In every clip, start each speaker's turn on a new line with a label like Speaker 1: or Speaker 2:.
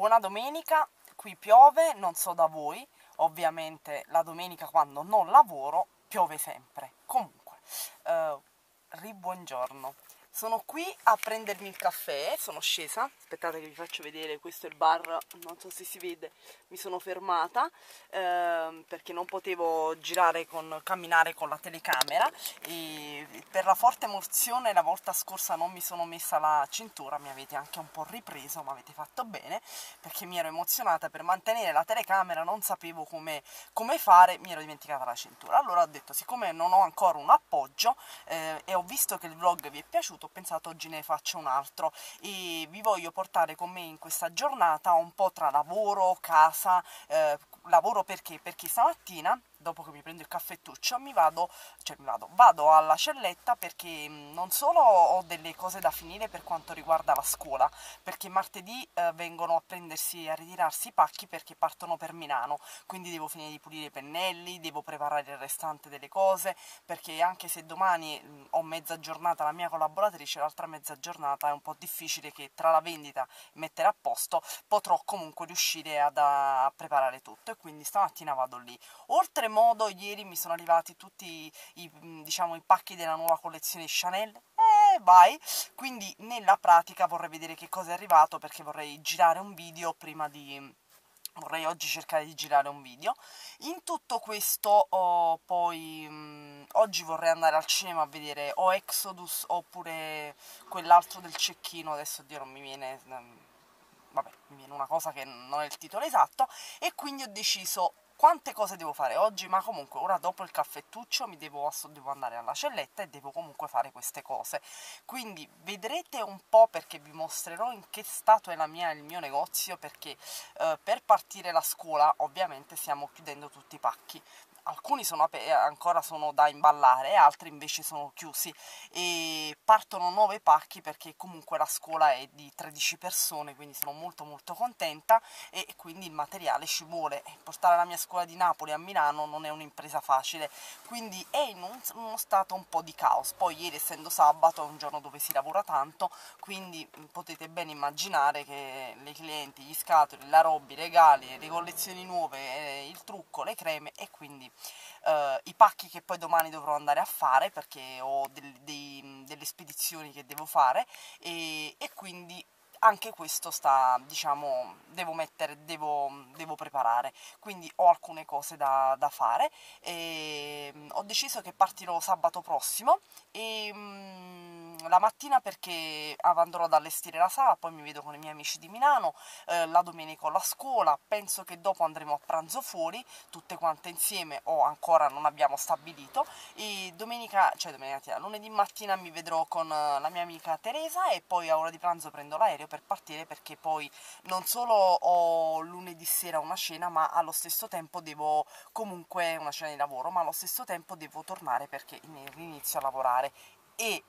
Speaker 1: buona domenica, qui piove, non so da voi, ovviamente la domenica quando non lavoro piove sempre. Comunque, uh, ribuongiorno. Sono qui a prendermi il caffè, sono scesa, aspettate che vi faccio vedere, questo è il bar, non so se si vede, mi sono fermata eh, perché non potevo girare con, camminare con la telecamera e per la forte emozione la volta scorsa non mi sono messa la cintura, mi avete anche un po' ripreso, ma avete fatto bene perché mi ero emozionata per mantenere la telecamera, non sapevo come, come fare, mi ero dimenticata la cintura. Allora ho detto, siccome non ho ancora un appoggio eh, e ho visto che il vlog vi è piaciuto, ho pensato oggi ne faccio un altro e vi voglio portare con me in questa giornata un po' tra lavoro, casa, eh, lavoro perché? Perché stamattina dopo che mi prendo il caffettuccio, mi vado, cioè mi vado, vado alla celletta perché mm, non solo ho delle cose da finire per quanto riguarda la scuola, perché martedì eh, vengono a prendersi e a ritirarsi i pacchi perché partono per Milano, quindi devo finire di pulire i pennelli, devo preparare il restante delle cose, perché anche se domani mm, ho mezza giornata la mia collaboratrice, l'altra mezza giornata è un po' difficile che tra la vendita e mettere a posto potrò comunque riuscire ad, a preparare tutto e quindi stamattina vado lì. Oltre modo ieri mi sono arrivati tutti i, mm, diciamo, i pacchi della nuova collezione Chanel. Eh, vai. Quindi nella pratica vorrei vedere che cosa è arrivato perché vorrei girare un video prima di vorrei oggi cercare di girare un video. In tutto questo oh, poi mh, mm, oggi vorrei andare al cinema a vedere o Exodus oppure quell'altro del cecchino. Adesso Dio non mi viene mm, vabbè mi viene una cosa che non è il titolo esatto. E quindi ho deciso quante cose devo fare oggi, ma comunque ora dopo il caffettuccio mi devo, devo, andare alla celletta e devo comunque fare queste cose. Quindi vedrete un po' perché vi mostrerò in che stato è mia, il mio negozio, perché eh, per partire la scuola ovviamente stiamo chiudendo tutti i pacchi alcuni sono ancora sono da imballare, altri invece sono chiusi e partono nuove pacchi perché comunque la scuola è di 13 persone, quindi sono molto molto contenta e quindi il materiale ci vuole. Portare la mia scuola di Napoli a Milano non è un'impresa facile, quindi è in un, uno stato un po' di caos. Poi ieri essendo sabato è un giorno dove si lavora tanto, quindi potete ben immaginare che le clienti, gli scatoli, la roba, i regali, le collezioni nuove, eh, il trucco, le creme e quindi uh, i pacchi che poi domani dovrò andare a fare perché ho del, dei, delle spedizioni che devo fare e, e quindi anche questo sta, diciamo, devo mettere, devo, devo preparare, quindi ho alcune cose da, da fare mm, ho deciso che partirò sabato prossimo e mm, la mattina perché andrò ad allestire la sala, poi mi vedo con i miei amici di Milano, eh, la domenica ho la scuola, penso che dopo andremo a pranzo fuori, tutte quante insieme o ancora non abbiamo stabilito e domenica, cioè domenica, lunedì mattina mi vedrò con la mia amica Teresa e poi a ora di pranzo prendo l'aereo per partire perché poi non solo ho lunedì sera una cena ma allo stesso tempo devo comunque una cena di lavoro ma allo stesso tempo devo tornare perché inizio a lavorare. E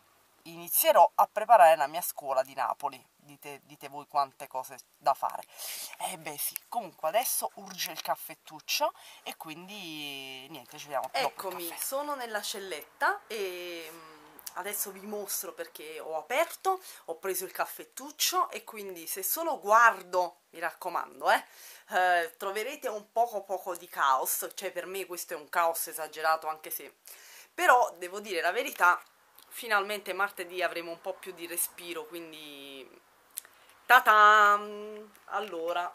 Speaker 1: inizierò a preparare la mia scuola di Napoli. Dite, dite voi quante cose da fare. E eh beh sì. Comunque adesso urge il caffettuccio e quindi niente ci vediamo eccomi. sono nella celletta e mm, adesso vi mostro perché ho aperto, ho preso il caffettuccio e quindi se solo guardo, mi raccomando, eh, eh, troverete un poco poco di caos, cioè per me questo è un caos esagerato anche se... Però devo dire la verità, finalmente martedì avremo un po' più di respiro, quindi... Ta-tam! Allora,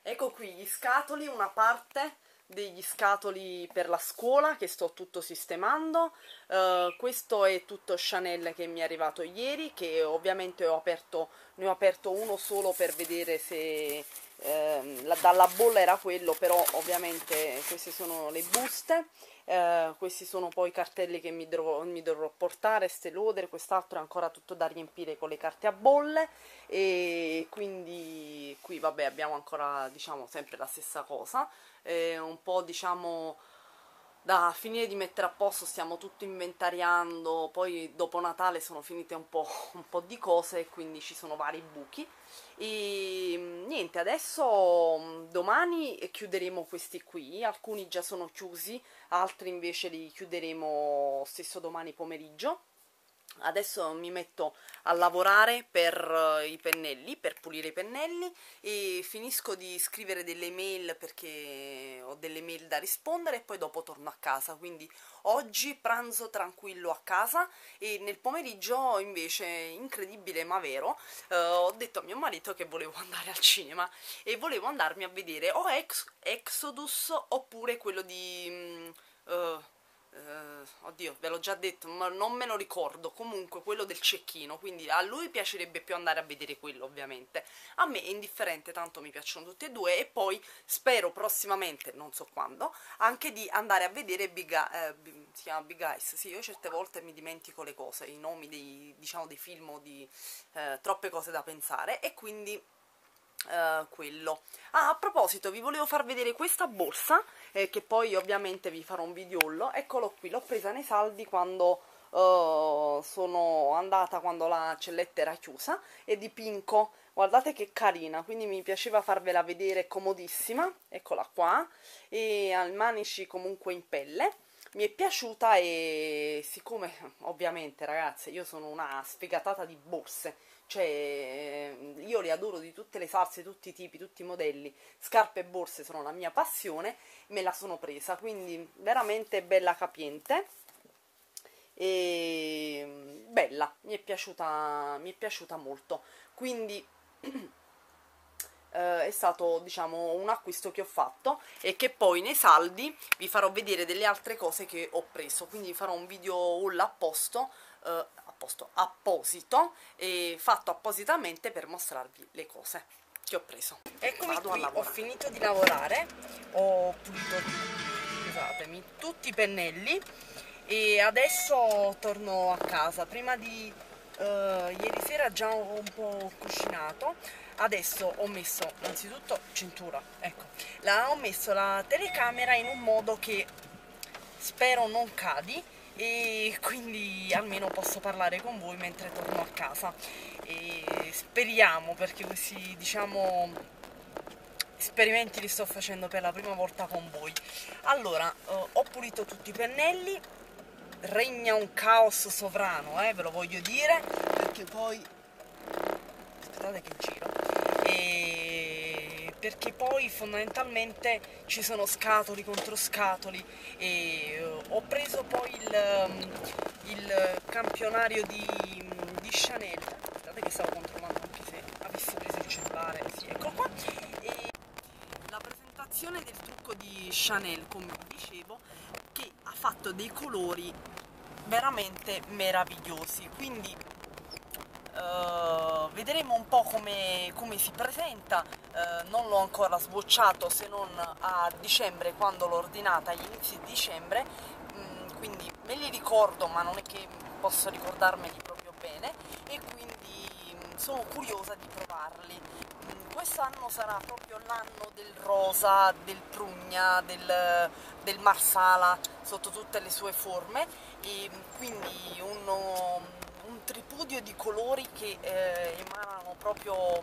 Speaker 1: ecco qui gli scatoli, una parte degli scatoli per la scuola che sto tutto sistemando uh, questo è tutto Chanel che mi è arrivato ieri che ovviamente ho aperto, ne ho aperto uno solo per vedere se eh, la, dalla bolla era quello però ovviamente queste sono le buste eh, questi sono poi i cartelli che mi dovrò, mi dovrò portare, ste loader, quest'altro è ancora tutto da riempire con le carte a bolle. E quindi qui vabbè abbiamo ancora diciamo sempre la stessa cosa, eh, un po' diciamo da finire di mettere a posto, stiamo tutto inventariando, poi dopo Natale sono finite un po', un po di cose quindi ci sono vari buchi. E mm, niente, adesso mm, domani chiuderemo questi qui, alcuni già sono chiusi, altri invece li chiuderemo stesso domani pomeriggio adesso mi metto a lavorare per uh, i pennelli, per pulire i pennelli e finisco di scrivere delle mail perché ho delle mail da rispondere e poi dopo torno a casa, quindi oggi pranzo tranquillo a casa e nel pomeriggio invece, incredibile ma vero, uh, ho detto a mio marito che volevo andare al cinema e volevo andarmi a vedere o Ex Exodus oppure quello di... Um, uh, Uh, oddio, ve l'ho già detto, ma non me lo ricordo. Comunque, quello del cecchino. Quindi a lui piacerebbe più andare a vedere quello, ovviamente. A me è indifferente, tanto mi piacciono tutti e due. E poi spero prossimamente, non so quando, anche di andare a vedere Big, eh, si chiama Big Eyes. Sì, io certe volte mi dimentico le cose, i nomi dei, diciamo, dei film o di eh, troppe cose da pensare. E quindi Uh, quello. Ah, a proposito, vi volevo far vedere questa borsa, eh, che poi ovviamente vi farò un videollo. Eccolo qui, l'ho presa nei saldi quando uh, sono andata, quando la celletta era chiusa, è di. Guardate che carina, quindi mi piaceva farvela vedere, comodissima. Eccola qua. E i manici comunque in pelle mi è piaciuta e siccome ovviamente ragazze io sono una sfegatata di borse cioè io le adoro di tutte le salse, tutti i tipi, tutti i modelli, scarpe e borse sono la mia passione, me la sono presa, quindi veramente bella capiente. E bella, mi è piaciuta, mi è piaciuta molto, quindi eh, è stato diciamo un acquisto che ho fatto e che poi nei saldi vi farò vedere delle altre cose che ho preso, quindi farò un video haul a posto eh, apposto, apposito e fatto appositamente per mostrarvi le cose che ho preso. Eccomi Vado qui, ho finito di lavorare, ho pulito, scusatemi, tutti i pennelli e adesso torno a casa. Prima di uh, ieri sera già ho un po' cucinato, adesso ho messo innanzitutto cintura, ecco, la, ho messo la telecamera in un modo che spero non cadi e quindi almeno posso parlare con voi mentre torno a casa. E speriamo perché questi diciamo esperimenti li sto facendo per la prima volta con voi. Allora eh, ho pulito tutti i pennelli. Regna un caos sovrano eh, ve lo voglio dire. Perché poi aspettate che giro perché poi fondamentalmente ci sono scatoli contro scatoli. E uh, ho preso poi il, um, il campionario di, di, Chanel. Aspettate che stavo controllando anche se avessi preso il cellulare sì, eccolo qua. E la presentazione del trucco di Chanel come dicevo che ha fatto dei colori veramente meravigliosi. Quindi Uh, vedremo un po' come, come si presenta, uh, non l'ho ancora sbocciato se non a dicembre quando l'ho ordinata, agli inizi di dicembre, mm, quindi me li ricordo ma non è che posso ricordarmeli proprio bene. E quindi mm, sono curiosa di provarli. Mm, quest'anno sarà proprio l'anno del rosa, del prugna, del, del marsala sotto tutte le sue forme. E quindi uno un tripudio di colori che eh, emanano proprio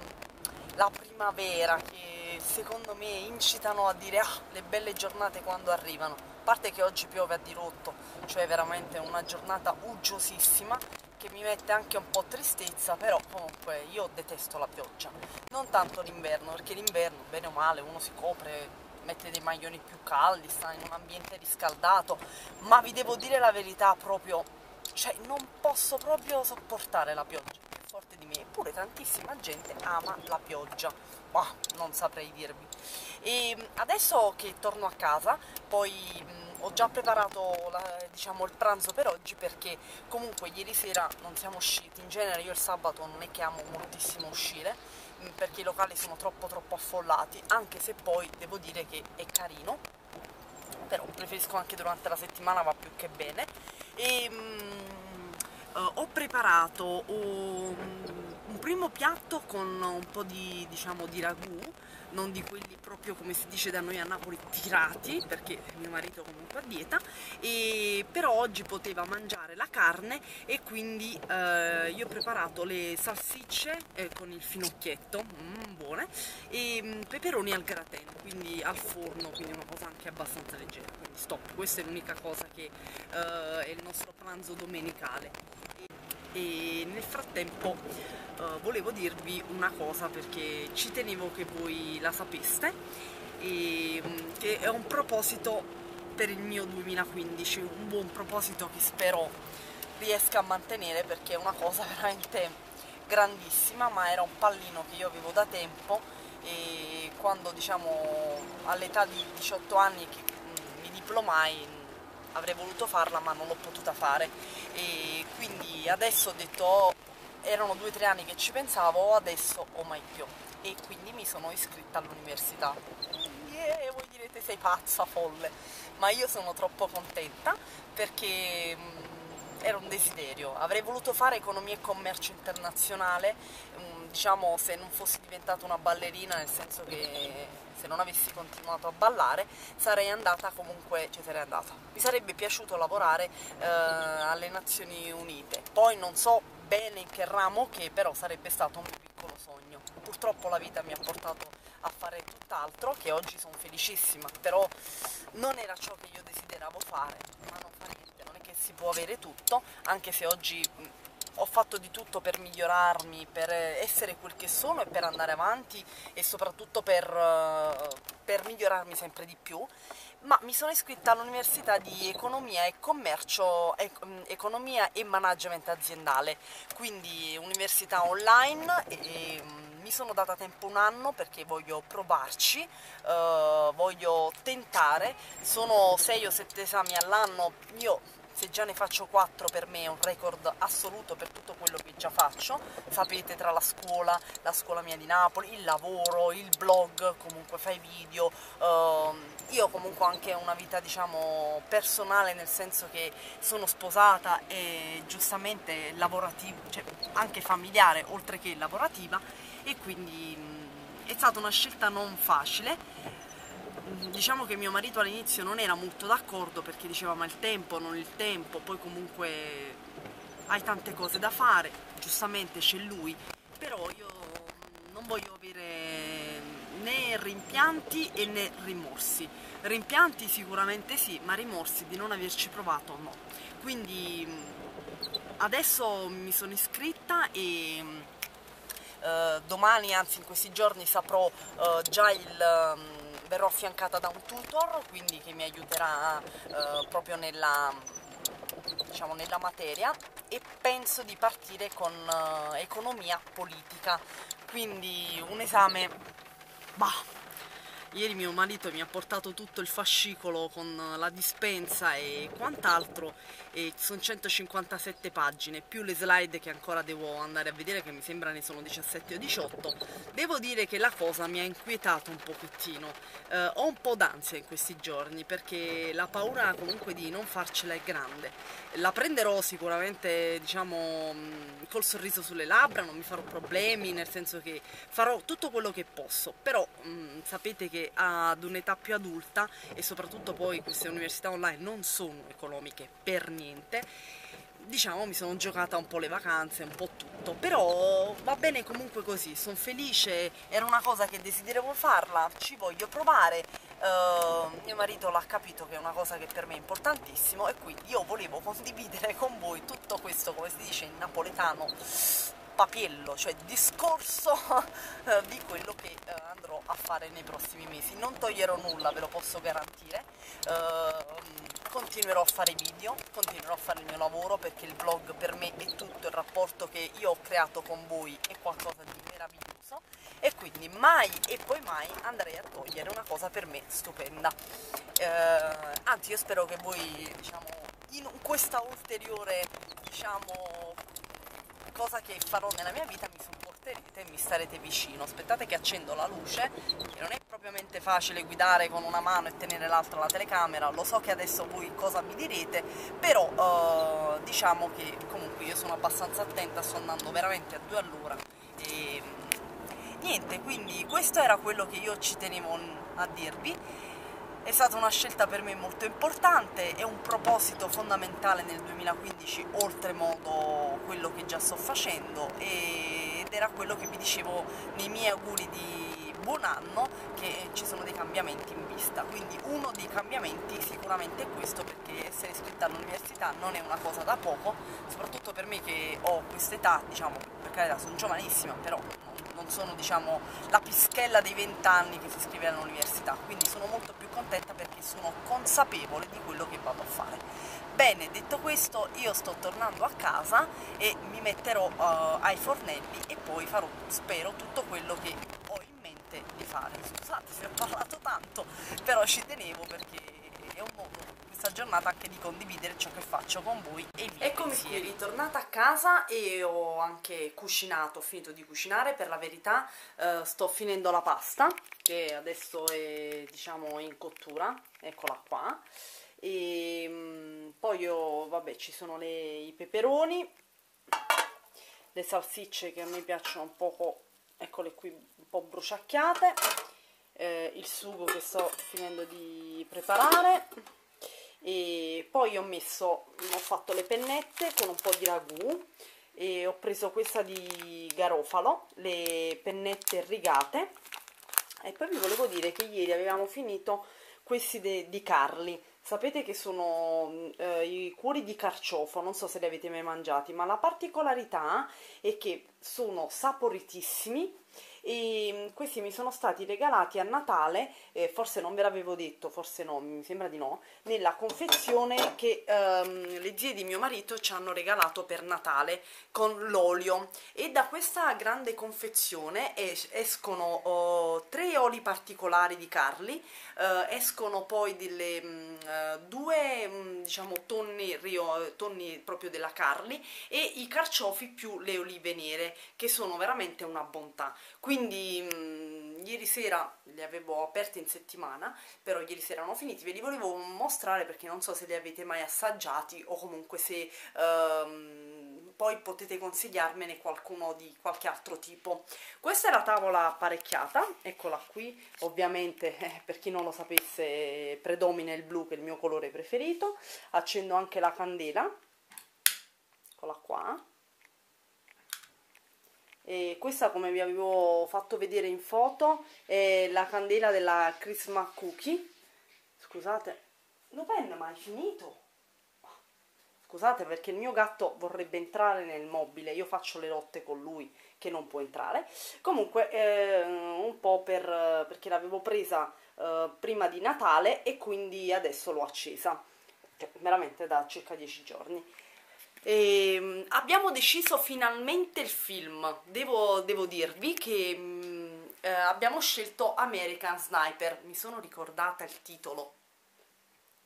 Speaker 1: la primavera, che secondo me incitano a dire ah, le belle giornate quando arrivano. A parte che oggi piove a dirotto, cioè veramente una giornata uggiosissima che mi mette anche un po' tristezza, però comunque io detesto la pioggia. Non tanto l'inverno, perché l'inverno, bene o male, uno si copre, mette dei maglioni più caldi, sta in un ambiente riscaldato, ma vi devo dire la verità proprio cioè non posso proprio sopportare la pioggia, eppure tantissima gente ama la pioggia, ma non saprei dirvi. E adesso che torno a casa, poi mh, ho già preparato la, diciamo, il pranzo per oggi perché comunque ieri sera non siamo usciti, in genere io il sabato non è che amo moltissimo uscire, perché i locali sono troppo troppo affollati, anche se poi devo dire che è carino, però preferisco anche durante la settimana, va più che bene. E, um, uh, ho preparato um, un primo piatto con un po' di, diciamo, di ragù, non di quelli proprio come si dice da noi a Napoli tirati, perché mio marito comunque a dieta, e però oggi poteva mangiare la carne e quindi eh, io ho preparato le salsicce eh, con il finocchietto, mm, buone, e mm, peperoni al gratin, quindi al forno, quindi una cosa anche abbastanza leggera, quindi stop, questa è l'unica cosa che eh, è il nostro pranzo domenicale. E nel frattempo uh, volevo dirvi una cosa perché ci tenevo che voi la sapeste e, um, che è un proposito per il mio 2015, un buon proposito che spero riesca a mantenere perché è una cosa veramente grandissima ma era un pallino che io avevo da tempo e quando diciamo all'età di 18 anni che mm, mi diplomai avrei voluto farla ma non l'ho potuta fare. E quindi adesso ho detto oh, erano due o tre anni che ci pensavo adesso o mai più e quindi mi sono iscritta all'università. Yeah, voi direte sei pazza folle. Ma io sono troppo contenta perché mh, mm, era un desiderio. Avrei voluto fare economia e commercio internazionale mh, mm, diciamo se non fossi diventata una ballerina nel senso che se non avessi continuato a ballare sarei andata comunque, cioè sarei andata, mi sarebbe piaciuto lavorare eh, alle Nazioni Unite, poi non so bene in che ramo che però sarebbe stato un piccolo sogno, purtroppo la vita mi ha portato a fare tutt'altro, che oggi sono felicissima, però non era ciò che io desideravo fare, ma non fa niente, non è che si può avere tutto, anche se oggi ho fatto di tutto per migliorarmi, per essere quel che sono e per andare avanti e soprattutto per, eh, per migliorarmi sempre di più. Ma mi sono iscritta all'università di economia e commercio, mm, economia e management aziendale, quindi università online e mm, mi sono data tempo un anno perché voglio provarci, uh, voglio tentare, sono 6 o 7 esami all'anno, io se già ne faccio 4 per me è un record assoluto per tutto quello che già faccio, sapete tra la scuola, la scuola mia di Napoli, il lavoro, il blog, comunque fai video, uh, io comunque ho anche una vita diciamo personale nel senso che sono sposata e giustamente lavorativa, cioè anche familiare oltre che lavorativa e quindi mh, è stata una scelta non facile diciamo che mio marito all'inizio non era molto d'accordo perché diceva ma il tempo, non il tempo, poi comunque hai tante cose da fare, giustamente c'è lui, però io non voglio avere né rimpianti e né rimorsi. Rimpianti sicuramente sì, ma rimorsi di non averci provato no. Quindi adesso mi sono iscritta e uh, domani, anzi in questi giorni saprò uh, già il... Verrò affiancata da un tutor, quindi che mi aiuterà eh, proprio nella, diciamo, nella materia e penso di partire con eh, economia politica, quindi un esame. Bah, Ieri mio marito mi ha portato tutto il fascicolo con la dispensa e quant'altro e sono 157 pagine, più le slide che ancora devo andare a vedere che mi sembra ne sono 17 o 18. Devo dire che la cosa mi ha inquietato un pochettino, eh, ho un po' d'ansia in questi giorni perché la paura comunque di non farcela è grande. La prenderò sicuramente diciamo col sorriso sulle labbra, non mi farò problemi, nel senso che farò tutto quello che posso, però mh, sapete che che ad un'età più adulta e soprattutto poi queste università online non sono economiche per niente diciamo mi sono giocata un po' le vacanze, un po' tutto, però va bene comunque così, sono felice, era una cosa che desideravo farla, ci voglio provare, uh, mio marito l'ha capito che è una cosa che per me è importantissimo e quindi io volevo condividere con voi tutto questo, come si dice in napoletano, papiello, cioè discorso eh, di quello che eh, andrò a fare nei prossimi mesi. Non toglierò nulla, ve lo posso garantire, eh, continuerò a fare video, continuerò a fare il mio lavoro perché il blog per me è tutto, il rapporto che io ho creato con voi è qualcosa di meraviglioso e quindi mai e poi mai andrei a togliere una cosa per me stupenda. Anzi io spero che voi diciamo in questa ulteriore diciamo cosa che farò nella mia vita mi supporterete e mi starete vicino. Aspettate che accendo la luce, che non è propriamente facile guidare con una mano e tenere l'altra la telecamera, lo so che adesso voi cosa mi direte, però uh, diciamo che comunque io sono abbastanza attenta, sto andando veramente a due all'ora. E niente, quindi questo era quello che io ci tenevo a dirvi. È stata una scelta per me molto importante, è un proposito fondamentale nel 2015, oltremodo quello che già sto facendo ed era quello che vi dicevo nei miei auguri di buon anno che ci sono dei cambiamenti in vista, quindi uno dei cambiamenti sicuramente è questo perché essere iscritta all'università non è una cosa da poco, soprattutto per me che ho quest'età, diciamo, per carità sono giovanissima, però non sono diciamo la pischella dei vent'anni che si iscrive all'università, quindi sono molto più contenta perché sono consapevole di quello che vado a fare. Bene, detto questo, io sto tornando a casa e mi metterò uh, ai fornelli e poi farò, spero, tutto quello che ho in mente di fare. Scusate se ho parlato tanto, però ci tenevo perché è un modo questa giornata anche di condividere ciò che faccio con voi e vi Eccomi qui, ritornata a casa e ho anche cucinato, ho finito di cucinare, per la verità eh, sto finendo la pasta che adesso è diciamo in cottura, eccola qua. E mh, mm, poi io, vabbè, ci sono le, i peperoni le salsicce che a me piacciono un poco, eccole qui un po' bruciacchiate eh, il sugo che sto finendo di preparare e poi ho messo ho fatto le pennette con un po' di ragù e ho preso questa di garofalo le pennette rigate. E poi vi volevo dire che ieri avevamo finito questi di Carli. Sapete che sono eh, i cuori di carciofo non so se li avete mai mangiati ma la particolarità è che sono saporitissimi e mm, questi mi sono stati regalati a Natale, eh, forse non ve l'avevo detto, forse no, mi sembra di no, nella confezione che ehm, le zie di mio marito ci hanno regalato per Natale con l'olio. E da questa grande confezione es escono oh, tre oli particolari di Carli, eh, escono poi delle mh, mm, eh, due mh, mm, diciamo tonni, rio, tonni proprio della Carli e i carciofi più le olive nere che sono veramente una bontà mh, mm, ieri sera li avevo aperti in settimana però ieri sera erano finiti ve li volevo mostrare perché non so se li avete mai assaggiati o comunque se um, poi potete consigliarmene qualcuno di qualche altro tipo. Questa è la tavola apparecchiata eccola qui. Ovviamente eh, per chi non lo sapesse predomina il blu che è il mio colore preferito. Accendo anche la candela. Eccola qua e questa come vi avevo fatto vedere in foto è la candela della Christmas Cookie. Scusate Lupin ma è finito? Scusate perché il mio gatto vorrebbe entrare nel mobile. Io faccio le lotte con lui che non può entrare. Comunque eh, un po' per, perché l'avevo presa eh, prima di Natale e quindi adesso l'ho accesa. Cioè, veramente da circa 10 giorni e ehm, abbiamo deciso finalmente il film. Devo, devo dirvi che mm, eh, abbiamo scelto American Sniper. Mi sono ricordata il titolo.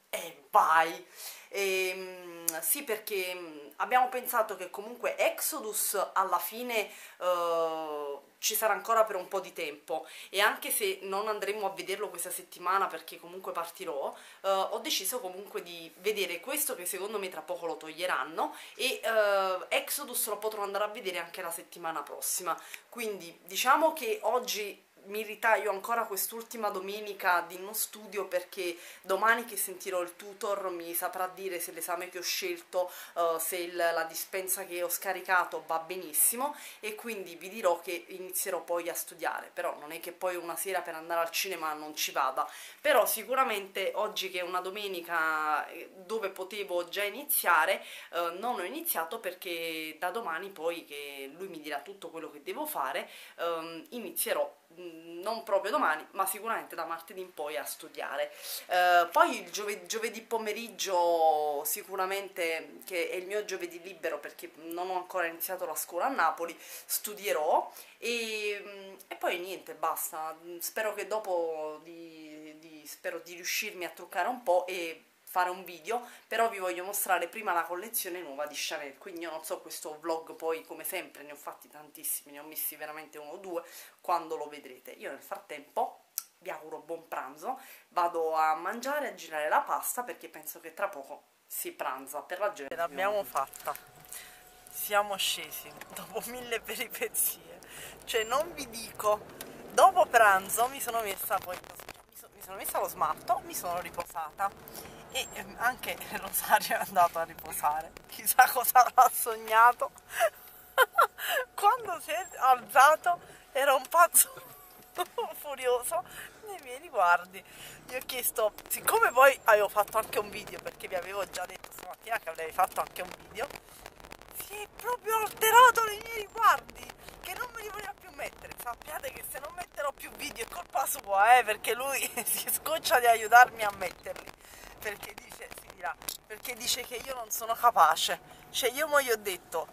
Speaker 1: E vai! E, ehm, sì, perché abbiamo pensato che comunque Exodus alla fine uh, ci sarà ancora per un po' di tempo e anche se non andremo a vederlo questa settimana perché comunque partirò, uh, ho deciso comunque di vedere questo che secondo me tra poco lo toglieranno e uh, Exodus lo potrò andare a vedere anche la settimana prossima. Quindi diciamo che oggi mi ritaglio ancora quest'ultima domenica di non studio perché domani che sentirò il tutor mi saprà dire se l'esame che ho scelto, uh, se il, la dispensa che ho scaricato va benissimo e quindi vi dirò che inizierò poi a studiare, però non è che poi una sera per andare al cinema non ci vada, però sicuramente oggi che è una domenica eh, dove potevo già iniziare, uh, non ho iniziato perché da domani poi che lui mi dirà tutto quello che devo fare, um, inizierò non proprio domani, ma sicuramente da martedì in poi a studiare. Eh, poi il giove giovedì pomeriggio sicuramente, che è il mio giovedì libero perché non ho ancora iniziato la scuola a Napoli, studierò e, mm, e poi niente, basta. Spero che dopo di, di, spero di riuscirmi a truccare un po' e fare un video, però vi voglio mostrare prima la collezione nuova di Chanel, quindi io non so questo vlog poi come sempre, ne ho fatti tantissimi, ne ho messi veramente uno o due, quando lo vedrete. Io nel frattempo vi auguro buon pranzo, vado a mangiare, a girare la pasta perché penso che tra poco si pranza per la gente. L'abbiamo fatta, siamo scesi dopo mille peripezie, cioè non vi dico, dopo pranzo mi sono messa poi mi sono messa lo smalto, mi sono riposata e ehm, anche Rosario è andato a riposare chissà cosa avrà sognato quando si è alzato era un pazzo furioso nei miei riguardi gli ho chiesto siccome poi avevo fatto anche un video perché vi avevo già detto stamattina che avrei fatto anche un video si che proprio alterato i miei riguardi, che non me li voleva più mettere. Sappiate che se non metterò più video è colpa sua, eh, perché lui si scoccia di aiutarmi a metterli. Perché dice, si dirà, perché dice che io non sono capace. Cioè io mo gli ho detto,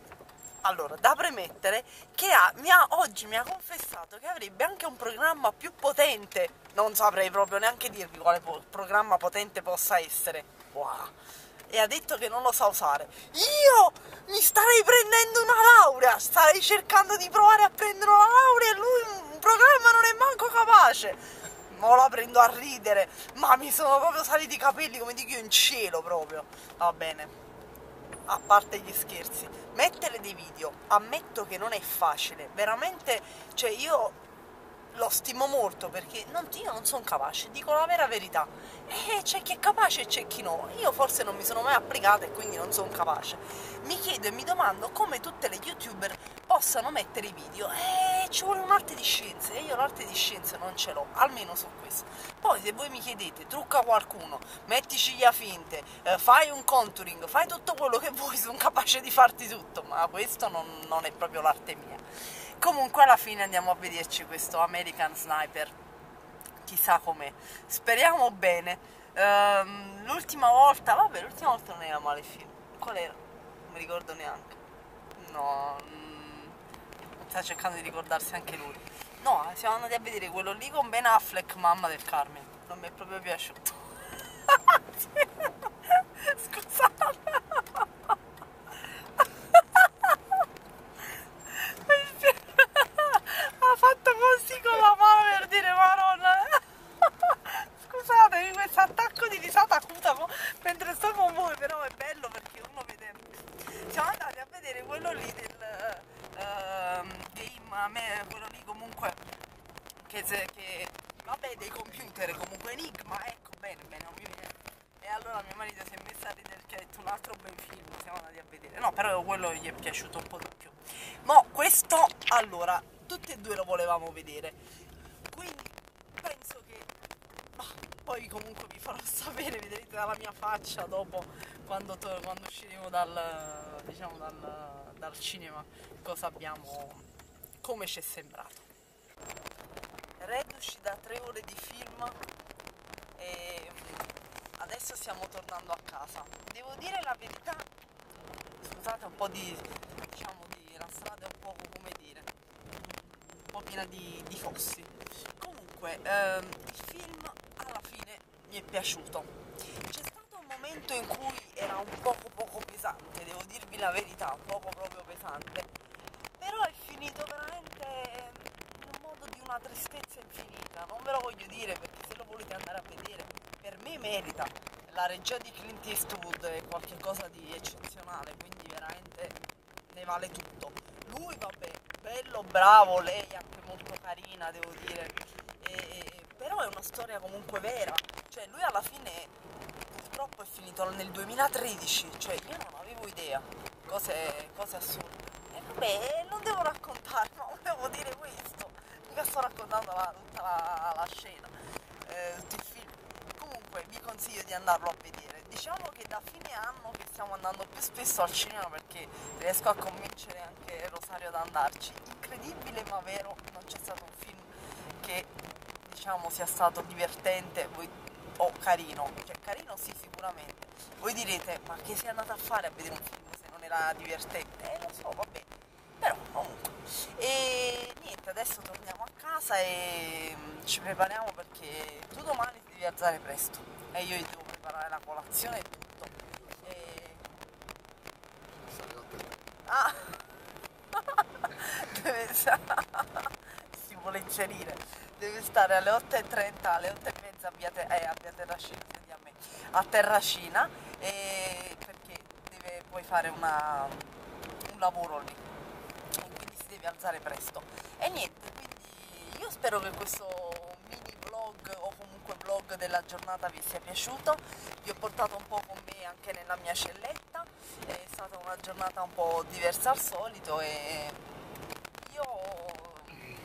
Speaker 1: allora, da premettere che ha, mi ha, oggi mi ha confessato che avrebbe anche un programma più potente. Non saprei proprio neanche dirvi quale po- programma potente possa essere. Wow. E ha detto che non lo sa usare. Io mi starei prendendo una laurea, starei cercando di provare a prendere una laurea e lui un programma non è manco capace. Ma la prendo a ridere, ma mi sono proprio saliti i capelli come dico io in cielo proprio. Va bene a parte gli scherzi, mettere dei video, ammetto che non è facile, veramente, cioè io lo stimo molto perché non, io non sono capace, dico la vera verità. E c'è chi è capace e c'è chi no. Io forse non mi sono mai applicata e quindi non sono capace. Mi chiedo e mi domando come tutte le youtuber possano mettere i video. E ci vuole un'arte di scienze e io l'arte di scienze non ce l'ho, almeno su questo. Poi se voi mi chiedete, trucca qualcuno, metti ciglia finte, eh, fai un contouring, fai tutto quello che vuoi, sono capace di farti tutto, ma questo non, non è proprio l'arte mia. Comunque alla fine andiamo a vederci questo American Sniper. Chissà com'è. Speriamo bene. Um, l'ultima volta, vabbè, l'ultima volta non era male il film. Qual era? Non mi ricordo neanche. No, mm, sta cercando di ricordarsi anche lui. No, siamo andati a vedere quello lì con Ben Affleck, mamma del Carmen. Non mi è proprio piaciuto. Scusate. Che, che vabbè dei computer comunque enigma ecco bene bene non mi viene e allora mio marito si è messo a ridere che ha detto un altro bel film siamo andati a vedere. No però quello gli è piaciuto un po' di più. Ma questo allora tutti e due lo volevamo vedere. Quindi penso che bah, poi comunque vi farò sapere vedrete dalla mia faccia dopo quando, quando usciremo dal diciamo dal, dal cinema cosa abbiamo come ci è sembrato reduci da tre ore di film e adesso stiamo tornando a casa. Devo dire la verità, scusate un po' di, diciamo, di, la strada è un po' come dire, un po' piena di, di fossi. Comunque, ehm, il film alla fine mi è piaciuto. C'è stato un momento in cui era un poco poco pesante, devo dirvi la verità, un poco proprio pesante, però è finito veramente una tristezza infinita, non ve lo voglio dire perché se lo volete andare a vedere, per me merita. La regia di Clint Eastwood è qualcosa di eccezionale, quindi veramente ne vale tutto. Lui vabbè, bello, bravo, lei anche molto carina, devo dire. E, però è una storia comunque vera. Cioè lui alla fine purtroppo è finito nel 2013, cioè io non avevo idea. Cose, cose assurde. E vabbè, non devo raccontare, ma volevo dire questo mica sto raccontando la, tutta la, la scena, eh, tutto il film. Comunque vi consiglio di andarlo a vedere. Diciamo che da fine anno che stiamo andando più spesso al cinema perché riesco a convincere anche Rosario ad andarci. Incredibile ma vero, non c'è stato un film che diciamo sia stato divertente o carino. Cioè carino sì sicuramente. Voi direte ma che sei andata a fare a vedere un film se non era divertente? Eh lo so, vabbè. Però comunque. E niente, adesso torniamo casa e mm, ci prepariamo perché tu domani ti devi alzare presto e io devo preparare la colazione e tutto. E... Ah! deve si vuole inserire. Deve stare alle 8.30, alle 8.30 a via, te... eh, a via Terracina, a me, a Terracina e... perché deve poi fare una... un lavoro lì devi alzare presto. E niente, quindi spero che questo mini vlog o comunque vlog della giornata vi sia piaciuto. Vi ho portato un po' con me anche nella mia celletta, è stata una giornata un po' diversa al solito e io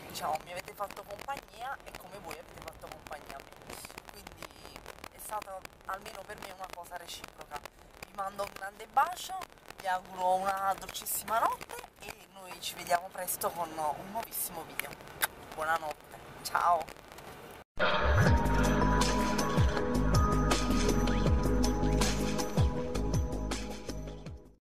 Speaker 1: diciamo mi avete fatto compagnia e come voi avete fatto compagnia a me. Quindi è stata almeno per me una cosa reciproca. Vi mando un grande bacio vi auguro una dolcissima notte e noi ci vediamo presto con un nuovissimo video buonanotte 潮.